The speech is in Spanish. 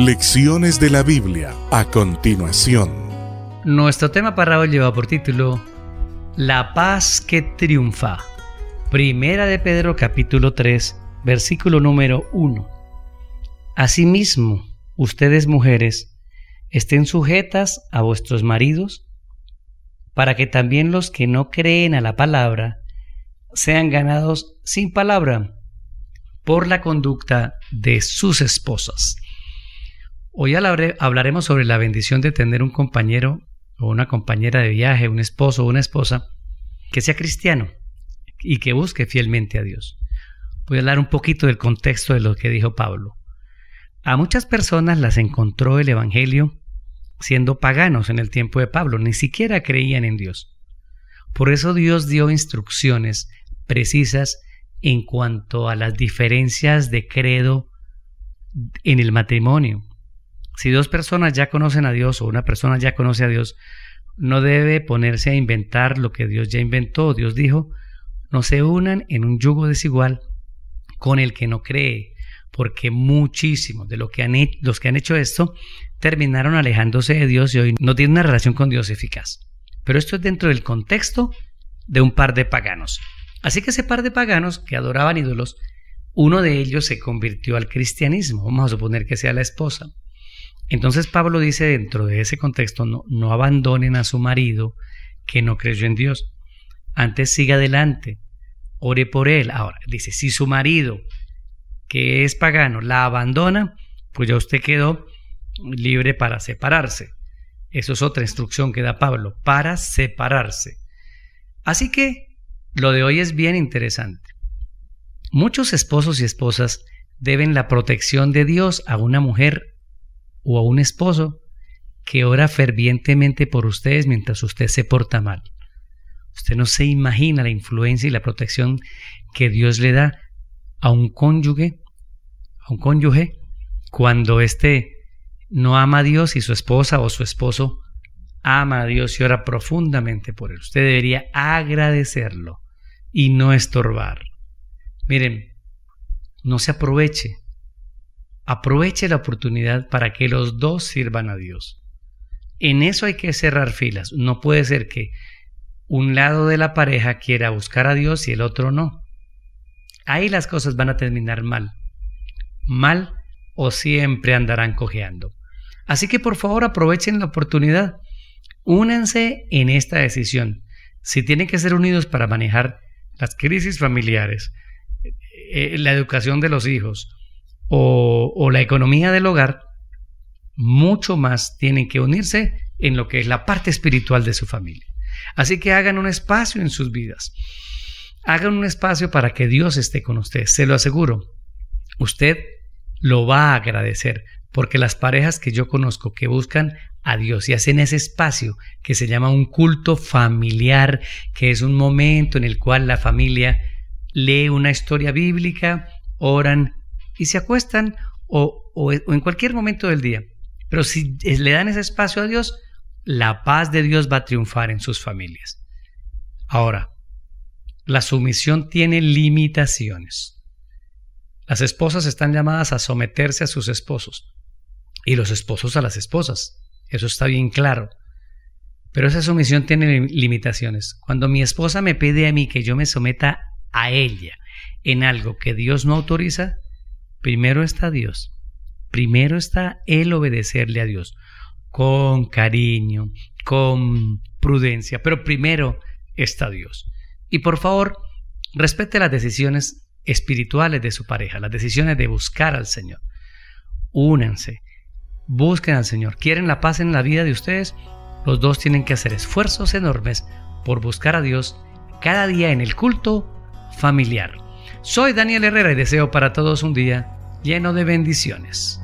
Lecciones de la Biblia a continuación. Nuestro tema para hoy lleva por título La paz que triunfa. Primera de Pedro capítulo 3, versículo número 1. Asimismo, ustedes mujeres, estén sujetas a vuestros maridos, para que también los que no creen a la palabra sean ganados sin palabra por la conducta de sus esposas. Hoy hablaremos sobre la bendición de tener un compañero o una compañera de viaje, un esposo o una esposa que sea cristiano y que busque fielmente a Dios. Voy a hablar un poquito del contexto de lo que dijo Pablo. A muchas personas las encontró el Evangelio siendo paganos en el tiempo de Pablo, ni siquiera creían en Dios. Por eso Dios dio instrucciones precisas en cuanto a las diferencias de credo en el matrimonio. Si dos personas ya conocen a Dios o una persona ya conoce a Dios, no debe ponerse a inventar lo que Dios ya inventó. Dios dijo, no se unan en un yugo desigual con el que no cree, porque muchísimos de los que han hecho esto terminaron alejándose de Dios y hoy no tienen una relación con Dios eficaz. Pero esto es dentro del contexto de un par de paganos. Así que ese par de paganos que adoraban ídolos, uno de ellos se convirtió al cristianismo, vamos a suponer que sea la esposa. Entonces Pablo dice dentro de ese contexto, no, abandonen a su marido que no creyó en Dios. Antes siga adelante, ore por él. Ahora, dice, si su marido, que es pagano, la abandona, pues ya usted quedó libre para separarse. Eso es otra instrucción que da Pablo, para separarse. Así que lo de hoy es bien interesante. Muchos esposos y esposas deben la protección de Dios a una mujer o a un esposo que ora fervientemente por ustedes mientras usted se porta mal. Usted no se imagina la influencia y la protección que Dios le da a un cónyuge, a un cónyuge, cuando éste no ama a Dios y su esposa o su esposo ama a Dios y ora profundamente por él. Usted debería agradecerlo y no estorbar. Miren, no se aproveche. Aproveche la oportunidad para que los dos sirvan a Dios. En eso hay que cerrar filas. No puede ser que un lado de la pareja quiera buscar a Dios y el otro no. Ahí las cosas van a terminar mal. Mal o siempre andarán cojeando. Así que por favor aprovechen la oportunidad. Únanse en esta decisión. Si tienen que ser unidos para manejar las crisis familiares, eh, la educación de los hijos o, la economía del hogar, mucho más tienen que unirse en lo que es la parte espiritual de su familia. Así que hagan un espacio en sus vidas. Hagan un espacio para que Dios esté con usted. Se lo aseguro. Usted lo va a agradecer porque las parejas que yo conozco que buscan a Dios y hacen ese espacio que se llama un culto familiar, que es un momento en el cual la familia lee una historia bíblica, oran y se acuestan o, o, en cualquier momento del día. Pero si le dan ese espacio a Dios, la paz de Dios va a triunfar en sus familias. Ahora, la sumisión tiene limitaciones. Las esposas están llamadas a someterse a sus esposos y los esposos a las esposas. Eso está bien claro. Pero esa sumisión tiene limitaciones. Cuando mi esposa me pide a mí que yo me someta a ella en algo que Dios no autoriza, primero está Dios. Primero está el obedecerle a Dios con cariño, con prudencia, pero primero está Dios. Y por favor, respete las decisiones espirituales de su pareja, las decisiones de buscar al Señor. Únanse, busquen al Señor. ¿Quieren la paz en la vida de ustedes? Los dos tienen que hacer esfuerzos enormes por buscar a Dios cada día en el culto familiar. Soy Daniel Herrera y deseo para todos un día lleno de bendiciones.